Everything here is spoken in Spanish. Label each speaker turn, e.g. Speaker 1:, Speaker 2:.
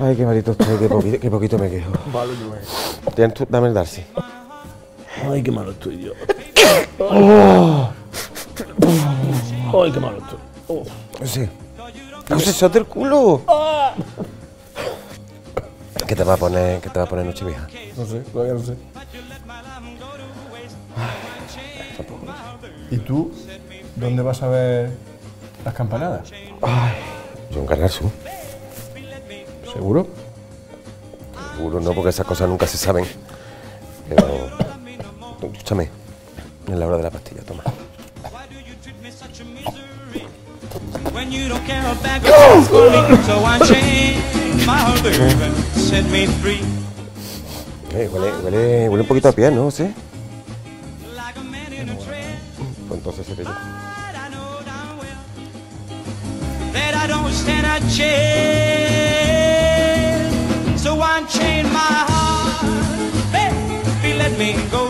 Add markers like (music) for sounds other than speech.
Speaker 1: Ay, qué malito estoy, qué poquito, qué poquito me quejo. (laughs)
Speaker 2: Vale, yo
Speaker 1: dame el Darcy.
Speaker 2: Ay, qué malo estoy yo. (coughs)
Speaker 1: Oh.
Speaker 2: Ay, qué malo estoy. Oh.
Speaker 1: Sí. ¡No se sote el culo! ¿Qué te va a poner, qué te va a poner Nochevieja?
Speaker 2: No sé, todavía no sé. ¿Y tú? ¿Dónde vas a ver las campanadas?
Speaker 1: Ay, yo en Canal Sur.
Speaker 2: ¿Seguro?
Speaker 1: Seguro no, porque esas cosas nunca se saben. Pero. Escúchame. Es la hora de la pastilla, toma. (coughs) Eh, huele, huele, huele un poquito a piel, ¿no? ¿Sí? Pues entonces yo.
Speaker 3: I chain my heart, baby, let me go